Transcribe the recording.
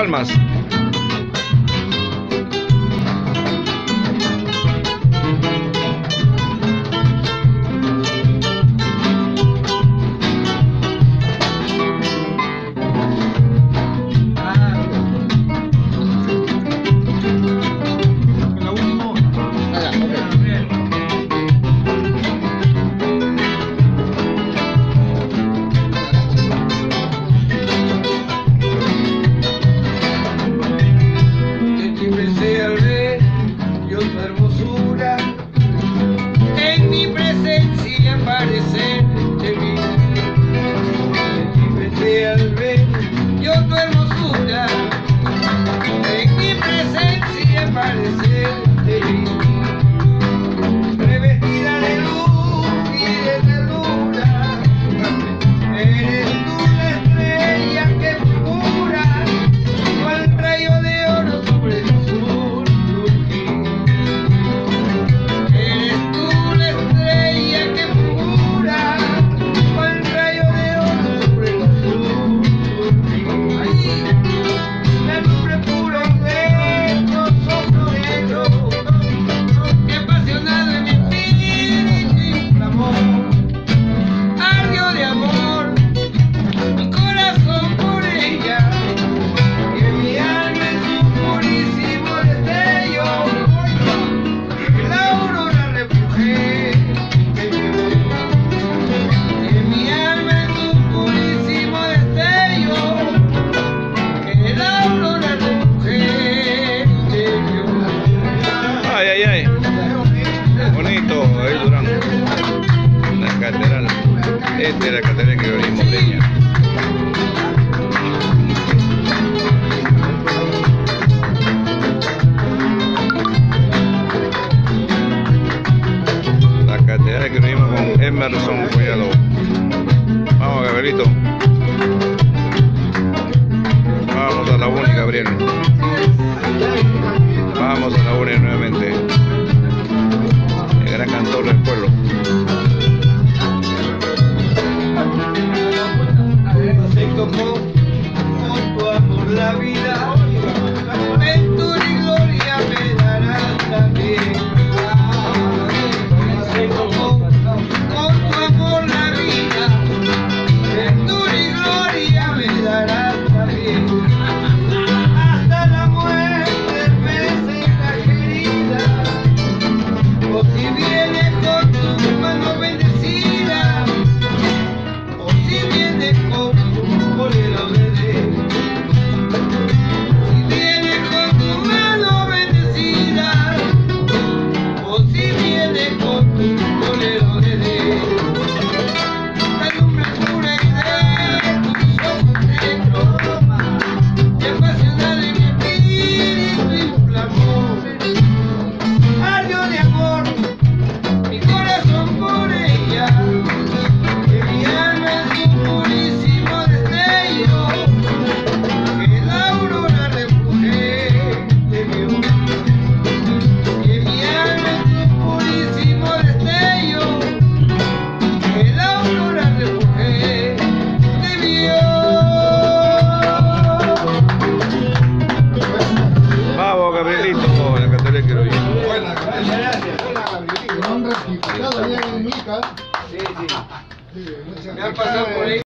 palmas. Esta es la catedral que venimos leña. La catedral que venimos con Emerson Collado. Vamos, Gabrielito. Vamos a la única, Gabriel. Vamos a la única nuevamente. Me pasado por ahí.